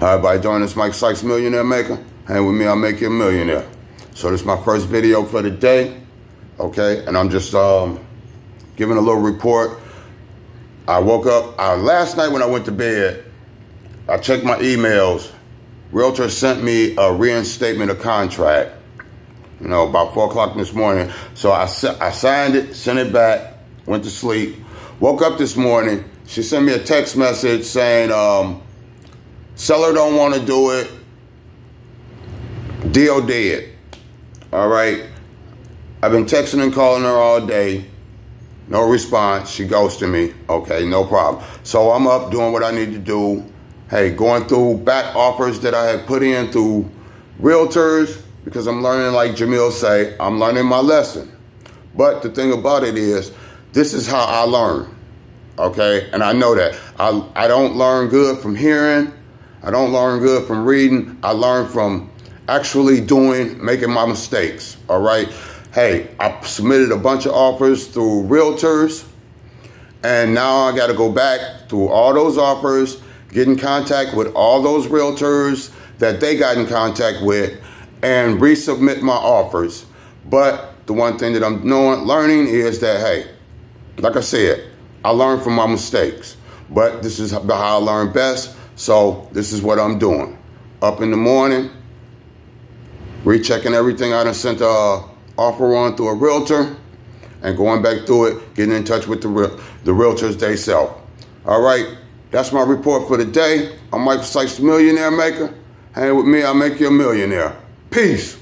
Hi, everybody doing this Mike Sykes Millionaire Maker. Hang with me, I'll make you a millionaire. So this is my first video for the day, okay? And I'm just um, giving a little report. I woke up, last night when I went to bed, I checked my emails. Realtor sent me a reinstatement of contract, you know, about four o'clock this morning. So I, I signed it, sent it back, went to sleep. Woke up this morning, she sent me a text message saying, um, Seller don't want to do it. Deal dead. All right. I've been texting and calling her all day. No response. She ghosted me. Okay, no problem. So I'm up doing what I need to do. Hey, going through back offers that I had put in through realtors because I'm learning, like Jamil say, I'm learning my lesson. But the thing about it is, this is how I learn. Okay, and I know that I I don't learn good from hearing. I don't learn good from reading. I learn from actually doing, making my mistakes. All right. Hey, I submitted a bunch of offers through realtors, and now I got to go back through all those offers, get in contact with all those realtors that they got in contact with, and resubmit my offers. But the one thing that I'm knowing, learning is that, hey, like I said, I learn from my mistakes. But this is how I learn best. So this is what I'm doing. Up in the morning, rechecking everything I done sent a uh, offer on through a realtor and going back through it, getting in touch with the, the realtors they sell. All right, that's my report for the day. I'm Mike Sykes, Millionaire Maker. Hang with me, I'll make you a millionaire. Peace.